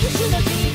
Algo chega